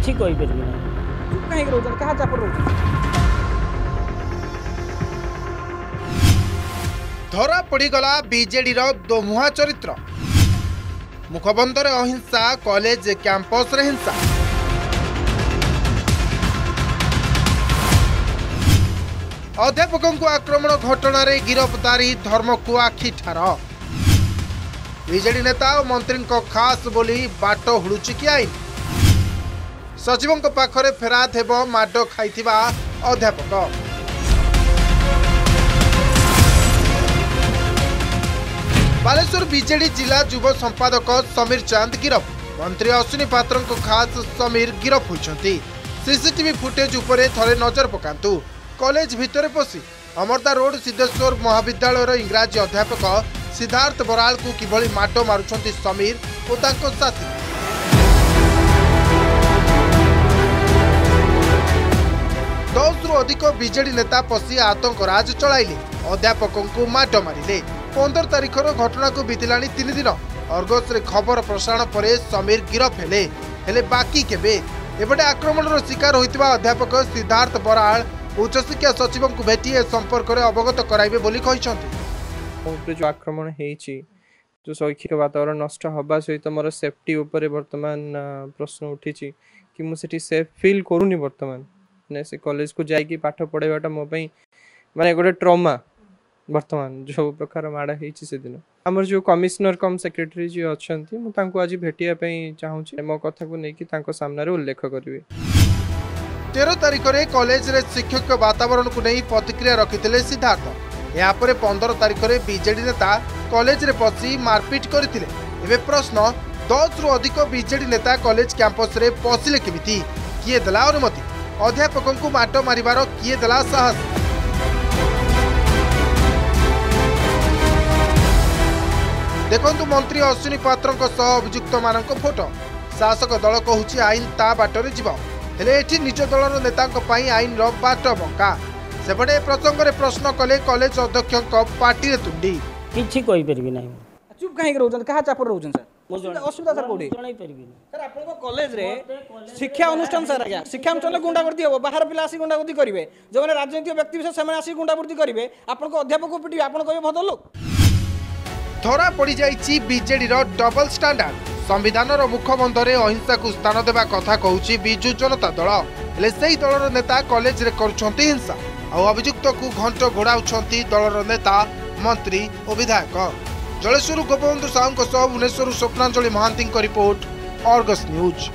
अच्छी कोई कहीं धरा पड़गला विजेडर दोमुहा चरित्र मुखबंदर अहिंसा कॉलेज कैंपस हिंसा घटन गिरफ्तारी धर्म को ଧର୍ମକୁ ଆଖିଠାର ବିଜେଡି ନେତା ଓ मंत्री खास बोली बाट ହୁଳୁଛି କି आईन सचिव पाेरात हे माड खाइ अध्यापक बालेश्वर विजेडि जिल्ला जुव संपादक समीर चान्द गिरफ मन्त्री अश्विनी खास समीर गिरफ गिरफे सीसीटीवी फुटेज उप थले नजर कलेज भित्र पसि अमरदा रोड सिद्धेश्वर महाविद्यालयर इङ्राजी अध्यापक सिद्धार्थ बराल बरालको कभरी माड मा समीर साथी ଦଶରୁ ଅଧିକ ବିଜେଡି ନେତା ପଶି ଆତଙ୍କରାଜ ଚଳାଇଲେ ଅଧ୍ୟାପକଙ୍କୁ ମାଡ଼ ମାରିଲେ ପନ୍ଦର ତାରିଖର ଘଟଣାକୁ ବିତିଲାଣି ତିନି ଦିନ ଅର୍ଗସରେ ଖବର ପ୍ରସାରଣ ପରେ ସମୀର ଗିରଫ ହେଲେ ହେଲେ ବାକି କେବେ ଏପଟେ ଆକ୍ରମଣର ଶିକାର ହୋଇଥିବା ଅଧ୍ୟାପକ ସିଦ୍ଧାର୍ଥ ବରାଳ ଉଚ୍ଚଶିକ୍ଷା ସଚିବଙ୍କୁ ଭେଟି ଏ ସମ୍ପର୍କରେ ଅବଗତ କରାଇବେ ବୋଲି କହିଛନ୍ତି ଯେଉଁ ଆକ୍ରମଣ ହେଇଛି ଯେଉଁ ଶୈକ୍ଷିକ ବାତାବରଣ ନଷ୍ଟ ହେବା ସହିତ ମୋର ସେଫ୍ଟି ଉପରେ ବର୍ତ୍ତମାନ ପ୍ରଶ୍ନ ଉଠିଛି କି ମୁଁ ସେଠି ସେଫ୍ ଫିଲ୍ କରୁନି ବର୍ତ୍ତମାନ अपने से कॉलेज को जाइए पाठ पढ़ाइबाटा मो माने गोटे ट्रमा बर्तमान जो प्रकार माड़ होदिन आमर जो कमिशनर कम सेक्रेटरी जी अच्छा मुझे आज भेटापी चाहूँगी मो कथा को लेकिन सामने उल्लेख करी तेरह तारीख में कलेज शिक्षक वातावरण को नहीं प्रतिक्रिया रखिते सिद्धार्थ यापर पंदर तारीख में विजेड नेता कलेज पशि मारपिट करते प्रश्न दस रु अधिक विजेड नेता कलेज क्यांपस पशिले केमी किए दे अनुमति अध्यापक को मट मार किए देला साहस देखु मंत्री अश्विनी पत्र अभिजुक्त मान फोटो शासक दल कहू आईन ता बाटर जीव हेले निज दल नेता आईन रट बंका सेपटे प्रसंगे प्रश्न कले कलेज अध्यक्ष पार्टी तुंडी किसी चुप कहीं रोज क्या चाप रोज सर অসুবিধা স্যার কোটি স্যার আপনার কলেজে শিক্ষা অনুষ্ঠান স্যার আজ্ঞা শিক্ষা অনুষ্ঠানে গুন্ডাগর্দি হব বাহার পিলা আসি গুন্ডাগর্দি করবে যে রাজনৈতিক ব্যক্তি বিষয় সে আসি গুন্ডাগর্দি করবে আপনার অধ্যাপক পিটিবে আপনার কে ভদ্র লোক ধরা পড়ি যাই বিজেডির ডবল স্ট্যান্ডার্ড সংবিধানর মুখবন্ধরে অহিংসাকে স্থান দেওয়া কথা কুচি বিজু জনতা দল হলে সেই দলর নেতা কলেজে করছেন হিংসা আভিযুক্ত ঘণ্ট ঘোড়াউন দলর নেতা মন্ত্রী ও বিধায়ক जलेश्वर गोपबंधु साहू भुवनेश्वर स्वप्नांजलि महांती रिपोर्ट अरगस न्यूज